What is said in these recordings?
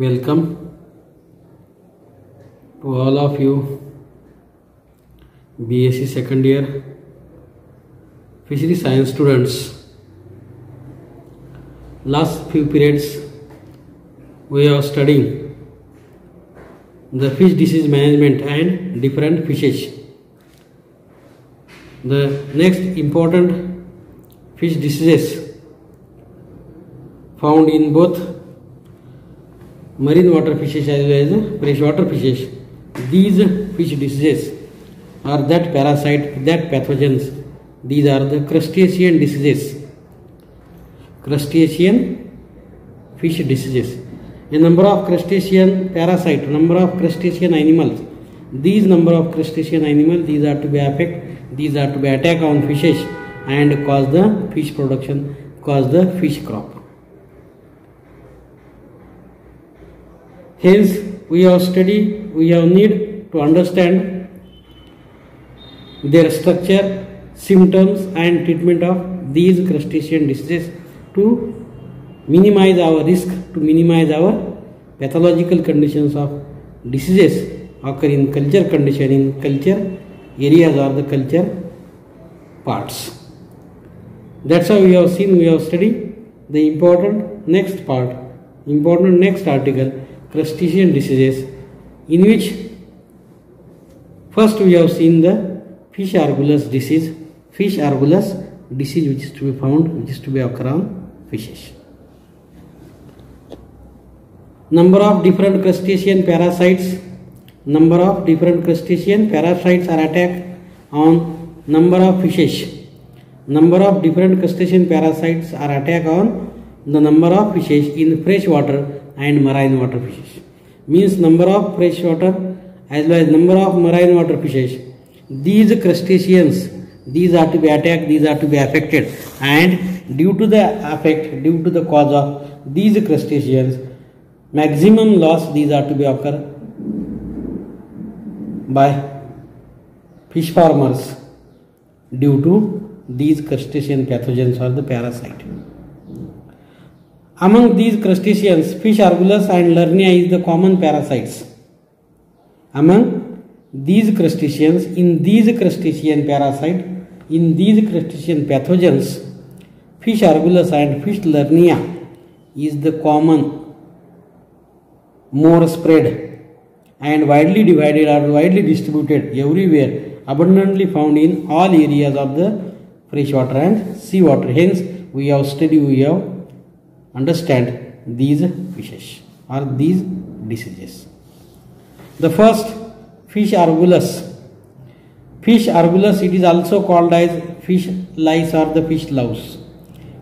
Welcome to all of you BSc second year fishery science students. Last few periods we are studying the fish disease management and different fishes. The next important fish diseases found in both marine water fishes as well as freshwater fishes. These fish diseases are that parasite, that pathogens. These are the crustacean diseases. Crustacean fish diseases. A number of crustacean parasite, number of crustacean animals. These number of crustacean animals, these are to be affect, these are to be attack on fishes and cause the fish production, cause the fish crop. Hence, we have study, we have need to understand their structure, symptoms, and treatment of these crustacean diseases to minimize our risk, to minimize our pathological conditions of diseases occur in culture condition in culture areas or the culture parts. That's how we have seen, we have studied the important next part, important next article crustacean diseases in which first we have seen the fish argulus disease fish argulus disease which is to be found which is to be occur on fishes. Number of different crustacean parasites number of different crustacean parasites are attacked on number of fishes. Number of different crustacean parasites are attacked on the number of fishes in fresh water and marine water fishes. Means number of fresh water as well as number of marine water fishes. These crustaceans these are to be attacked these are to be affected. And due to the effect due to the cause of these crustaceans maximum loss these are to be occur by fish farmers due to these crustacean pathogens or the parasite among these crustaceans, fish argulus and lernaea is the common parasites. Among these crustaceans, in these crustacean parasite, in these crustacean pathogens, fish argulus and fish lernaea is the common, more spread and widely divided or widely distributed everywhere, abundantly found in all areas of the freshwater and seawater. Hence, we have studied, we have understand these fishes or these diseases. The first fish argulus. Fish argulus it is also called as fish lice or the fish louse.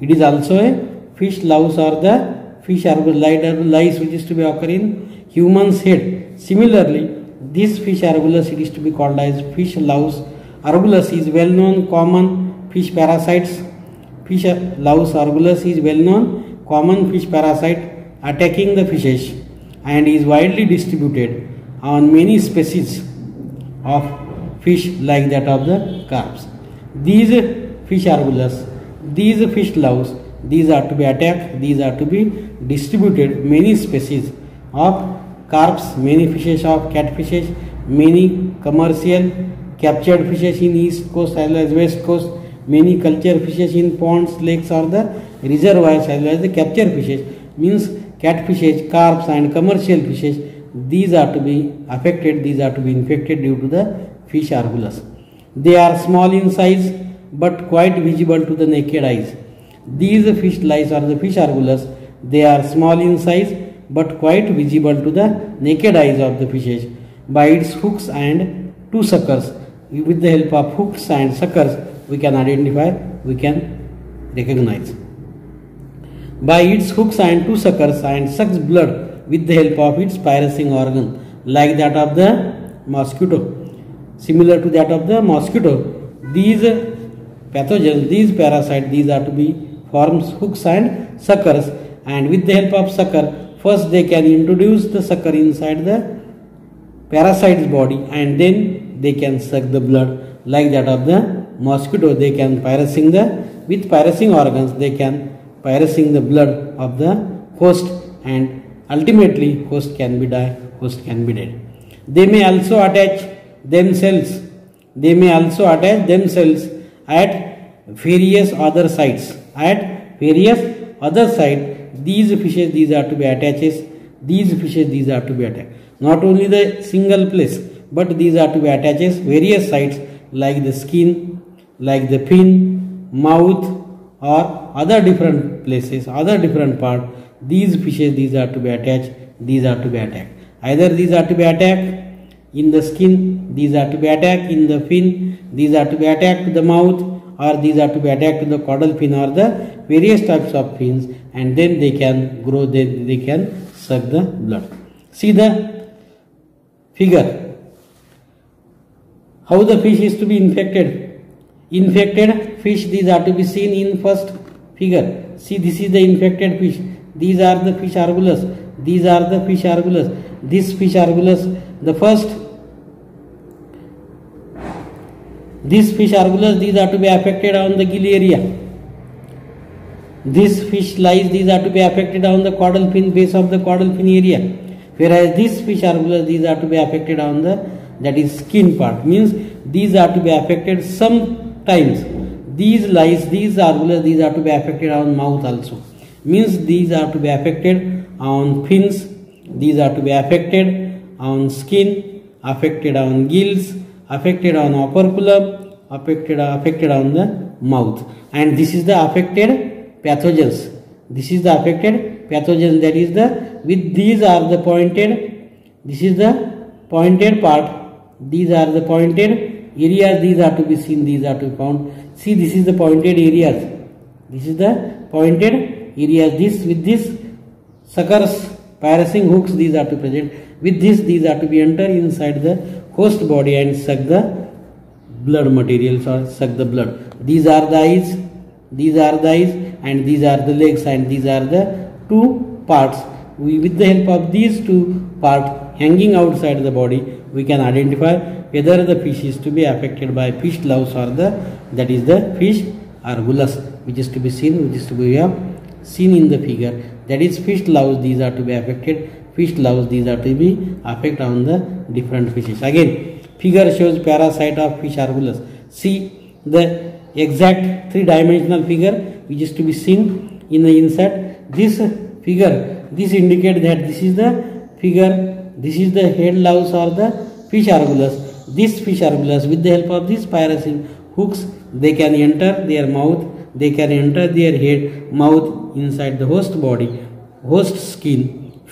It is also a fish louse or the fish argulus lice which is to be occur in human's head. Similarly, this fish argulus it is to be called as fish louse. Argulus is well known common fish parasites. Fish louse argulus is well known common fish parasite attacking the fishes and is widely distributed on many species of fish like that of the carps. These fish are argulus, these fish louse, these are to be attacked, these are to be distributed many species of carps, many fishes of catfishes, many commercial captured fishes in east coast as well as west coast, many culture fishes in ponds, lakes or the reservoirs as well as the capture fishes means catfishes, carps and commercial fishes these are to be affected, these are to be infected due to the fish argulus. They are small in size but quite visible to the naked eyes. These fish lice or the fish argulus, they are small in size but quite visible to the naked eyes of the fishes by its hooks and two suckers. With the help of hooks and suckers, we can identify, we can recognize by its hooks and two suckers and sucks blood with the help of its piercing organ like that of the mosquito. Similar to that of the mosquito these pathogens these parasites these are to be forms hooks and suckers. And with the help of sucker first they can introduce the sucker inside the parasite's body and then they can suck the blood like that of the mosquito. They can piercing the with piercing organs they can piercing the blood of the host and ultimately host can be die host can be dead. They may also attach themselves they may also attach themselves at various other sites at various other site these fishes these are to be attaches these fishes these are to be attached. Not only the single place but these are to be attaches various sites like the skin like the fin mouth or other different places other different part these fishes these are to be attached these are to be attacked. Either these are to be attacked in the skin these are to be attacked in the fin these are to be attacked to the mouth or these are to be attacked to the caudal fin or the various types of fins and then they can grow they, they can suck the blood. See the figure. How the fish is to be infected infected fish these are to be seen in first figure. See this is the infected fish. These are the fish argulus these are the fish argulus this fish argulus the first this fish argulus these are to be affected on the gill area. This fish lies these are to be affected on the caudal fin base of the caudal fin area. Whereas this fish argulus these are to be affected on the that is skin part. Means these are to be affected sometimes these lies these argulus these are to be affected on mouth also. Means these are to be affected on fins these are to be affected on skin affected on gills affected on operculum affected affected on the mouth. And this is the affected pathogens. This is the affected pathogens. That is the with these are the pointed this is the pointed part. These are the pointed areas these are to be seen these are to be found. See this is the pointed areas. This is the pointed areas. This with this suckers piercing hooks these are to present. With this these are to be enter inside the host body and suck the blood materials or suck the blood. These are the eyes these are the eyes and these are the legs and these are the two parts. We with the help of these two parts hanging outside the body we can identify whether the fish is to be affected by fish louse or the that is the fish argulus which is to be seen which is to be uh, seen in the figure. That is fish louse these are to be affected. Fish louse these are to be affect on the different fishes. Again figure shows parasite of fish argulus see the exact three dimensional figure which is to be seen in the insert. This figure this indicate that this is the figure this is the head louse or the fish argulus this fish argulus with the help of these piercing hooks they can enter their mouth they can enter their head mouth inside the host body host skin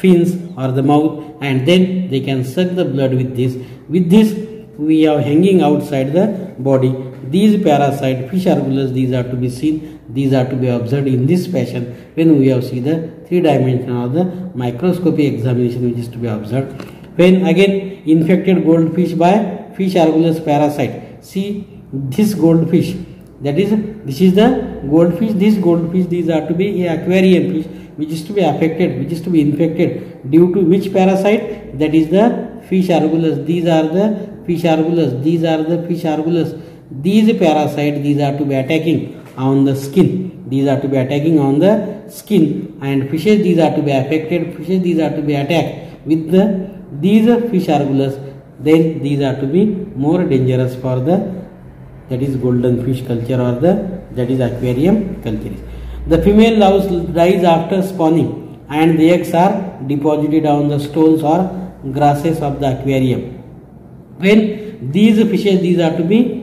fins or the mouth and then they can suck the blood with this. With this we are hanging outside the body. These parasite fish argulus these are to be seen these are to be observed in this fashion. When we have see the three dimension of the microscopy examination which is to be observed. When again infected goldfish by fish argulus parasite. See this goldfish. That is this is the goldfish this goldfish these are to be aquarium fish which is to be affected which is to be infected due to which parasite? That is the fish argulus these are the fish argulus these are the fish argulus these parasite these are to be attacking on the skin. These are to be attacking on the skin. And fishes these are to be affected. Fishes these are to be attacked. With the these fish argulus then these are to be more dangerous for the that is golden fish culture or the that is aquarium culture. The female louse dies after spawning and the eggs are deposited on the stones or grasses of the aquarium. When these fishes these are to be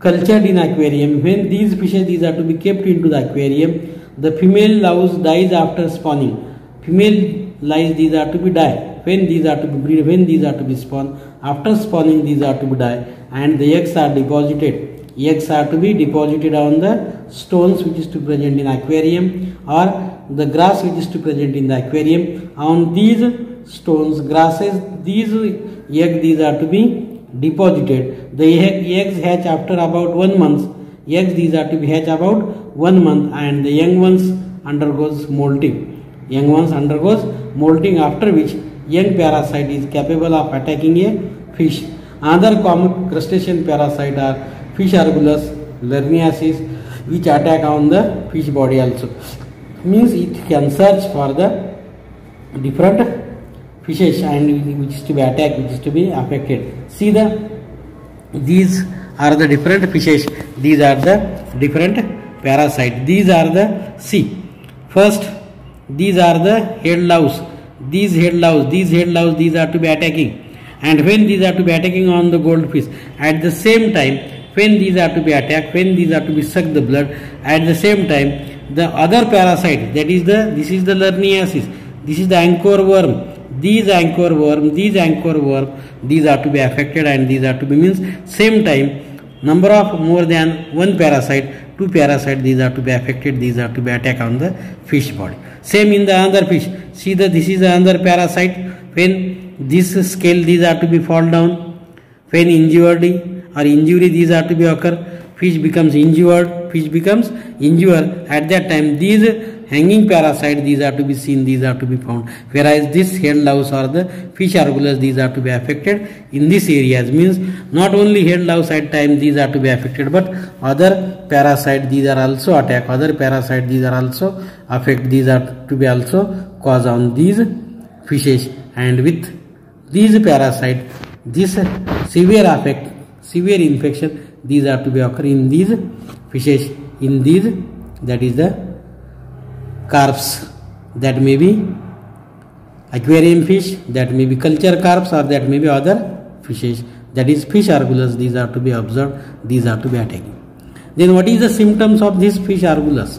cultured in aquarium. When these fishes these are to be kept into the aquarium the female louse dies after spawning. Female lice these are to be die. When these are to be breed when these are to be spawn after spawning these are to be die. And the eggs are deposited. Eggs are to be deposited on the stones which is to present in aquarium or the grass which is to present in the aquarium. On these stones grasses these egg these are to be deposited. The egg, eggs hatch after about one month. Eggs these are to be hatched about one month and the young ones undergoes molting young ones undergoes molting after which young parasite is capable of attacking a fish. Another common crustacean parasite are fish argulus lerniasis which attack on the fish body also. Means it can search for the different fishes and which is to be attacked, which is to be affected. See the these are the different fishes. These are the different parasites. These are the see. First, these are the head louse. These head louse, these head louse, these are to be attacking. And when these are to be attacking on the goldfish, at the same time, when these are to be attacked, when these are to be suck the blood, at the same time, the other parasite, that is the, this is the lerniasis, this is the anchor worm, these anchor worm, these anchor worm, these are to be affected and these are to be means same time number of more than one parasite, two parasite these are to be affected, these are to be attack on the fish body. Same in the other fish. See the this is another parasite. When this scale these are to be fall down, when injured or injury these are to be occur, fish becomes injured, fish becomes injured. At that time these hanging parasite these are to be seen these are to be found. Whereas this head louse or the fish argulus these are to be affected in this areas. Means not only head louse at time these are to be affected but other parasite these are also attack. Other parasite these are also affect these are to be also cause on these fishes. And with these parasite this severe affect severe infection these are to be occur in these fishes. In these that is the carps that may be aquarium fish that may be culture carps or that may be other fishes. That is fish argulus these are to be observed these are to be attacking. Then what is the symptoms of this fish argulus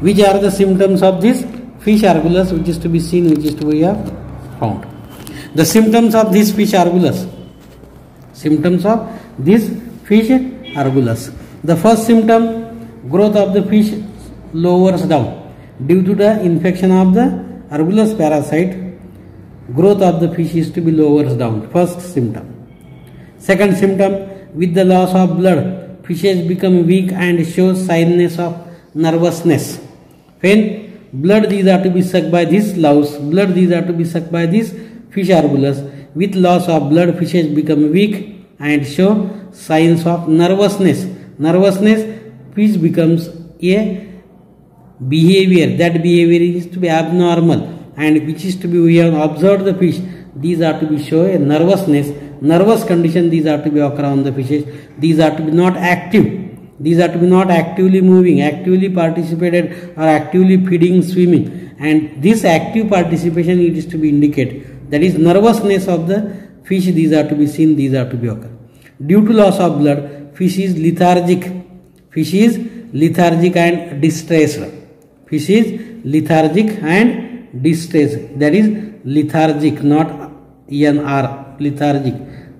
which are the symptoms of this fish argulus which is to be seen which is to be uh, found? The symptoms of this fish argulus symptoms of this fish argulus the first symptom growth of the fish lowers down due to the infection of the Argulus parasite growth of the fish is to be lowers down. First symptom. Second symptom with the loss of blood fishes become weak and show signs of nervousness. When blood these are to be sucked by this louse blood these are to be sucked by this fish Argulus with loss of blood fishes become weak and show signs of nervousness. Nervousness fish becomes a behavior that behavior is to be abnormal and which is to be we have observed the fish these are to be show a nervousness nervous condition these are to be occur on the fishes these are to be not active these are to be not actively moving actively participated or actively feeding swimming and this active participation it is to be indicated that is nervousness of the fish these are to be seen these are to be occur. Due to loss of blood fish is lethargic fish is lethargic and distressed Fish is lethargic and distressed. That is lethargic, not ENR, lethargic.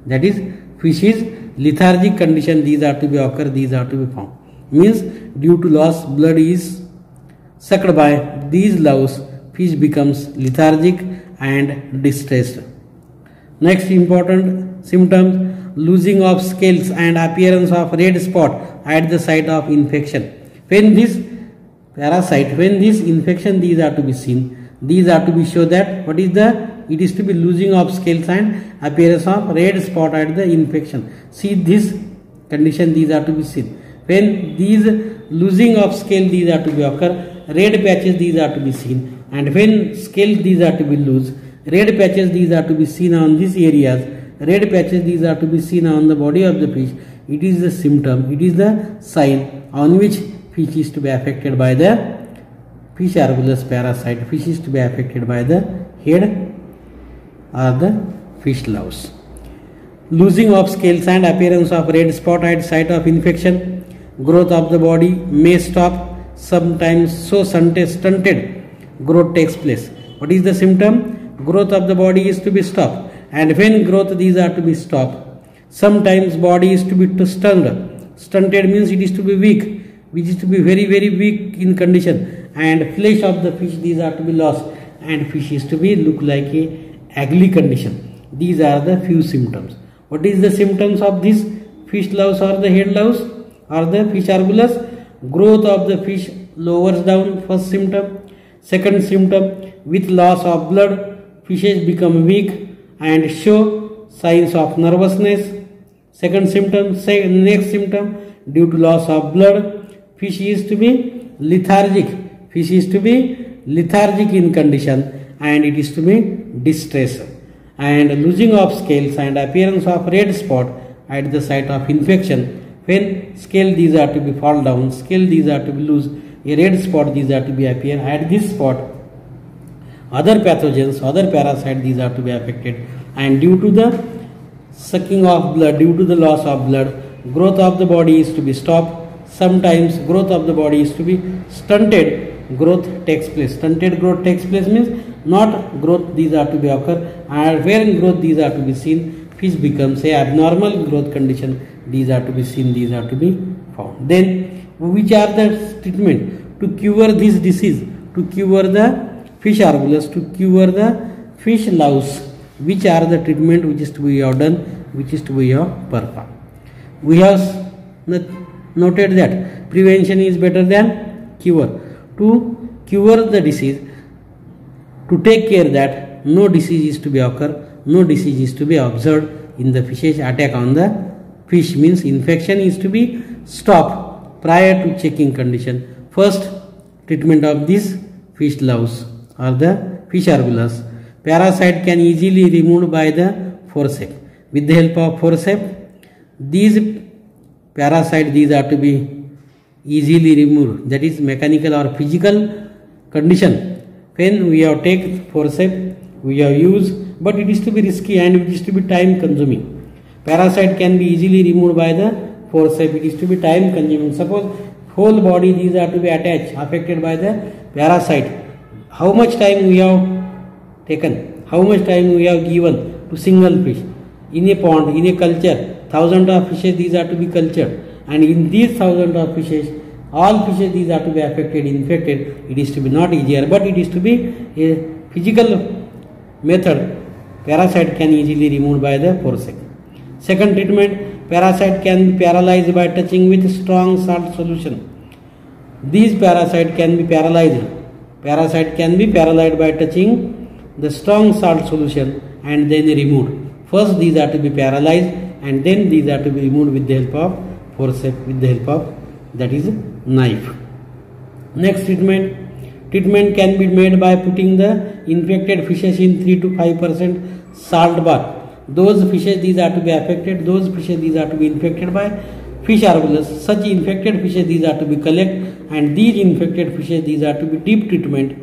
That is fish is lethargic condition. These are to be occur. These are to be found. Means due to loss, blood is sucked by these loves. Fish becomes lethargic and distressed. Next important symptoms losing of scales and appearance of red spot at the site of infection. When this parasite. When this infection these are to be seen. These are to be show that what is the it is to be losing of scales and appearance of red spot at the infection. See this condition these are to be seen. When these losing of scale these are to be occur red patches these are to be seen. And when scale these are to be loose red patches these are to be seen on these areas. Red patches these are to be seen on the body of the fish. It is the symptom it is the sign on which fish is to be affected by the fish argulus parasite. Fish is to be affected by the head or the fish louse. Losing of scales and appearance of red spot at site of infection. Growth of the body may stop. Sometimes so stunted growth takes place. What is the symptom? Growth of the body is to be stopped. And when growth these are to be stopped. Sometimes body is to be stunned. Stunted means it is to be weak which is to be very very weak in condition. And flesh of the fish these are to be lost. And fish is to be look like a ugly condition. These are the few symptoms. What is the symptoms of this? Fish louse or the head louse or the fish argulus growth of the fish lowers down first symptom. Second symptom with loss of blood fishes become weak and show signs of nervousness. Second symptom next symptom due to loss of blood fish is to be lethargic. Fish is to be lethargic in condition and it is to be distress. And losing of scales and appearance of red spot at the site of infection. When scale these are to be fall down scale these are to be loose a red spot these are to be appear at this spot. Other pathogens other parasites these are to be affected. And due to the sucking of blood due to the loss of blood growth of the body is to be stopped sometimes growth of the body is to be stunted growth takes place. Stunted growth takes place means not growth these are to be occur and where in growth these are to be seen fish becomes a abnormal growth condition these are to be seen these are to be found. Then which are the treatment to cure this disease? To cure the fish argulus to cure the fish louse which are the treatment which is to be done which is to be performed we have noted that. Prevention is better than cure. To cure the disease to take care that no disease is to be occur no disease is to be observed in the fishes attack on the fish means infection is to be stopped prior to checking condition. First treatment of this fish louse or the fish argulus parasite can easily removed by the forceps. With the help of forceps these parasite these are to be easily removed. That is mechanical or physical condition. When we have take forceps we have used but it is to be risky and it is to be time consuming. Parasite can be easily removed by the forceps. It is to be time consuming. Suppose whole body these are to be attached affected by the parasite. How much time we have taken? How much time we have given to single fish? In a pond in a culture thousand of fishes these are to be cultured. And in these thousand of fishes all fishes these are to be affected infected. It is to be not easier but it is to be a physical method. Parasite can easily removed by the forceps. Second treatment parasite can be paralyzed by touching with strong salt solution. These parasite can be paralyzed. Parasite can be paralyzed by touching the strong salt solution and then removed. First these are to be paralyzed and then these are to be removed with the help of forceps with the help of that is knife. Next treatment. Treatment can be made by putting the infected fishes in 3 to 5 percent salt bath those fishes these are to be affected. Those fishes these are to be infected by fish argulus such infected fishes these are to be collect and these infected fishes these are to be deep treatment.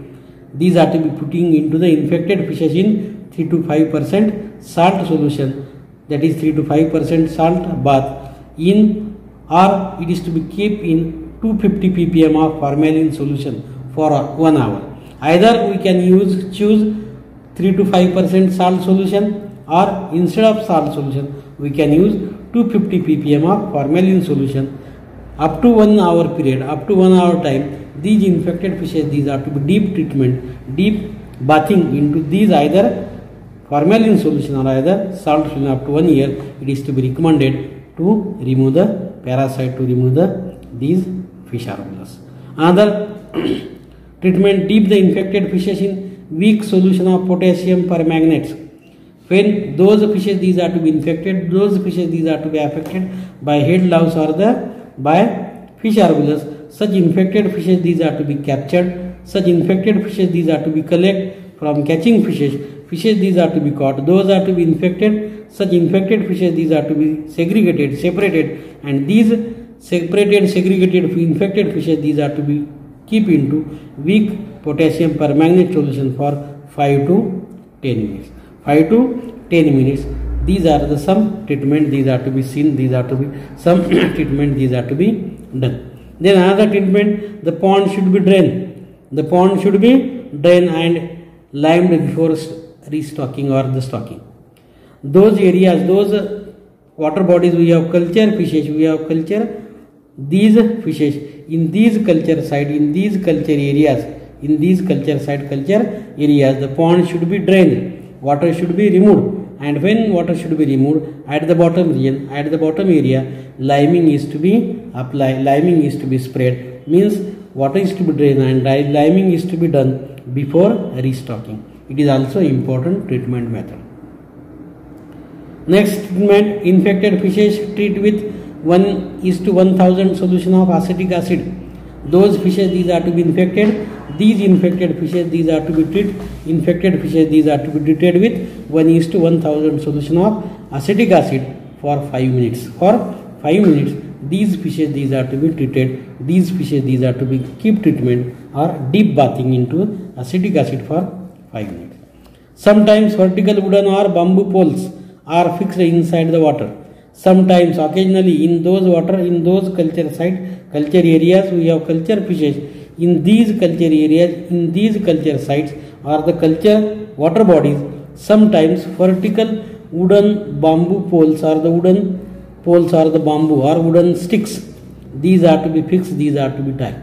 These are to be putting into the infected fishes in 3 to 5 percent salt solution that is 3 to 5 percent salt bath in or it is to be kept in 250 ppm of formalin solution for one hour. Either we can use choose 3 to 5 percent salt solution or instead of salt solution we can use 250 ppm of formalin solution. Up to one hour period up to one hour time these infected fishes these are to be deep treatment deep bathing into these either formalin solution or either salt solution up to one year. It is to be recommended to remove the parasite to remove the these fish argulus another treatment deep the infected fishes in weak solution of potassium permanganate. When those fishes these are to be infected those fishes these are to be affected by head louse or the by fish argulus such infected fishes these are to be captured. Such infected fishes these are to be collected from catching fishes. Fishes these are to be caught. Those are to be infected. Such infected fishes these are to be segregated separated. And these separated segregated infected fishes these are to be keep into weak potassium permanganate solution for 5 to 10 minutes. 5 to 10 minutes. These are the some treatment. These are to be seen. These are to be some treatment. These are to be done. Then another treatment. The pond should be drained. The pond should be drained and limed before restocking or the stocking. Those areas those water bodies we have culture fishes we have culture. These fishes in these culture site in these culture areas in these culture site culture areas the pond should be drained water should be removed. And when water should be removed at the bottom region at the bottom area liming is to be applied liming is to be spread. Means water is to be drained and liming is to be done before restocking. It is also important treatment method. Next treatment infected fishes treat with 1 is to 1000 solution of acetic acid. Those fishes these are to be infected. These infected fishes these are to be treated infected fishes these are to be treated with 1 is to 1000 solution of acetic acid for 5 minutes. For 5 minutes these fishes these are to be treated these fishes these are to be keep treatment or deep bathing into acetic acid for 5 minutes. Sometimes vertical wooden or bamboo poles are fixed inside the water. Sometimes occasionally in those water in those culture site culture areas we have culture fishes. In these culture areas in these culture sites or the culture water bodies sometimes vertical wooden bamboo poles or the wooden poles or the bamboo or wooden sticks. These are to be fixed these are to be tied.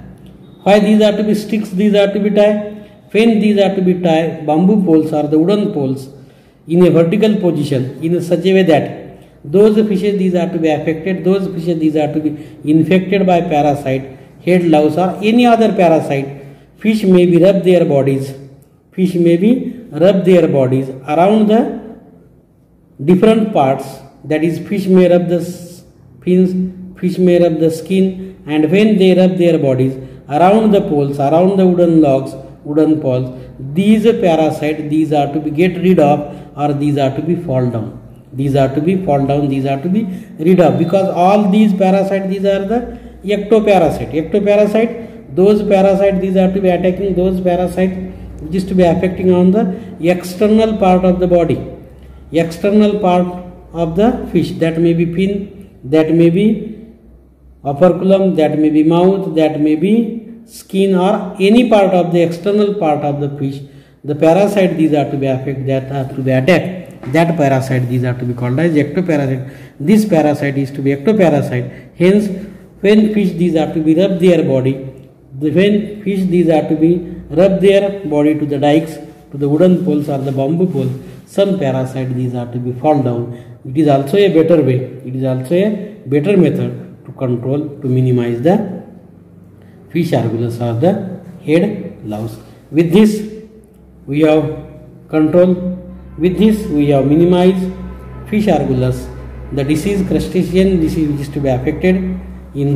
Why these are to be sticks these are to be tied? When these are to be tied bamboo poles or the wooden poles in a vertical position in such a way that those fishes these are to be affected those fishes these are to be infected by parasite head louse or any other parasite. Fish may be rub their bodies. Fish may be rub their bodies around the different parts that is fish may rub the fins fish may rub the skin and when they rub their bodies around the poles around the wooden logs wooden poles these parasites these are to be get rid of or these are to be fall down. These are to be fall down these are to be rid of. Because all these parasites these are the ectoparasite. Ectoparasite those parasites these are to be attacking those parasites which is to be affecting on the external part of the body. External part of the fish. That may be fin that may be operculum that may be mouth that may be skin or any part of the external part of the fish. The parasite these are to be affected, that are to be attacked. That parasite these are to be called as ectoparasite. This parasite is to be ectoparasite. Hence when fish these are to be rub their body when fish these are to be rub their body to the dikes to the wooden poles or the bamboo poles some parasite these are to be fall down it is also a better way. It is also a better method to control to minimize the fish argulus or the head louse. With this we have control. With this we have minimized fish argulus the disease crustacean disease which is to be affected in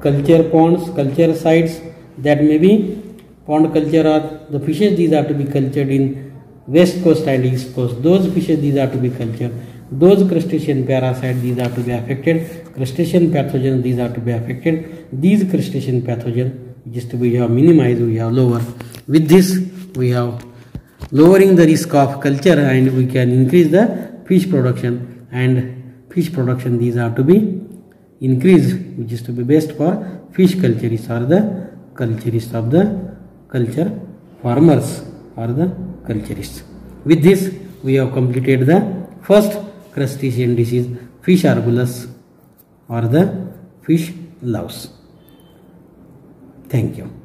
culture ponds culture sites that may be pond culture or the fishes these are to be cultured in west coast and east coast. Those fishes these are to be cultured those crustacean parasites these are to be affected. Crustacean pathogens these are to be affected. These crustacean pathogen just we have minimized we have lower. With this we have lowering the risk of culture and we can increase the fish production. And fish production these are to be increased which is to be best for fish culturists or the culturists of the culture farmers or the culturists. With this we have completed the first crustacean disease. Fish argulus or the fish louse. Thank you